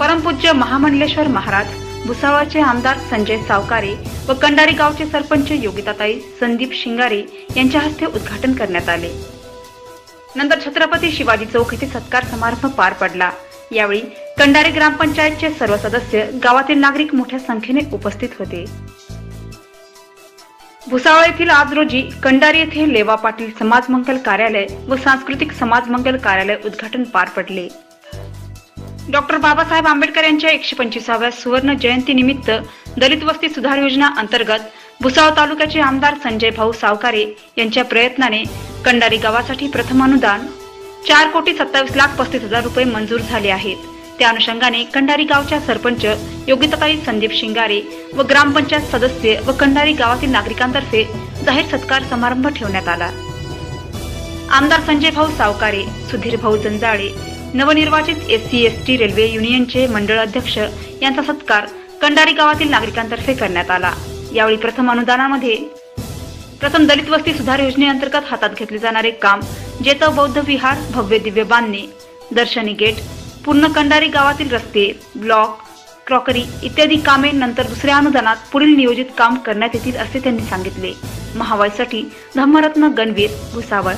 परमपूज्य महामंडलेश्वर महाराज भुसावळचे आमदार संजय सावकारे व कंडारी गावचे सरपंच योगिताताई संदीप शिंगारे यांच्या हस्ते उद्घाटन करण्यात आले. नंतर छत्रपती शिवाजी चौक येथे सत्कार समारंभ पार पडला. यावेळी कंडारी ग्रामपंचायतचे सर्व सदस्य गावातील नागरिक मोठ्या संख्येने उपस्थित होते. भुसावळ येथील आज रोजी कंडारी येथे लेवा पाटील समाज मंगल कार्यालय व सांस्कृतिक समाज मंगल कार्यालय उद्घाटन पार पडले. डॉक्टर बाबासाहेब आंबेडकर यांच्या एकशे पंचवीसाव्या सुवर्ण जयंती निमित्त दलित वस्ती सुधार योजना अंतर्गत भुसाव तालुक्याचे आमदार संजय भाऊ सावकारे यांच्या प्रयत्नाने कंडारी गावासाठी प्रथम अनुदान चार कोटी सत्तावीस लाख पस्तीस हजार रुपये मंजूर झाले आहेत. त्या अनुषंगाने कंडारी गावच्या सरपंच योगिताताई संदीप शिंगारे व ग्रामपंचायत सदस्य व कंडारी गावातील नागरिकांतर्फे जाहीर सत्कार समारंभ ठेवण्यात आला. आमदार संजय भाऊ सावकारे सुधीर भाऊ जंजाळे नवनिर्वाचित S C S T railway युनियनचे मंडळ अध्यक्ष यांचा सत्कार कंडारी गावातील नागरिकांतर्फे करण्यात आला. यावेळी प्रथम अनुदानामध्ये प्रथम दलित वस्ती सुधार योजनेअंतर्गत हातात घेतले जाणारे काम जेतव बौद्ध विहार भव्य दिव्य बांधणे दर्शनी गेट पूर्ण कंडारी गावातील रस्ते ब्लॉक क्रॉकरी इत्यादी कामे नंतर दुसऱ्या अनुदानात पुढील नियोजित काम करण्यात येतील असे त्यांनी सांगितले. महावाईसाठी धम्मरत्न गणवीर भुसावळ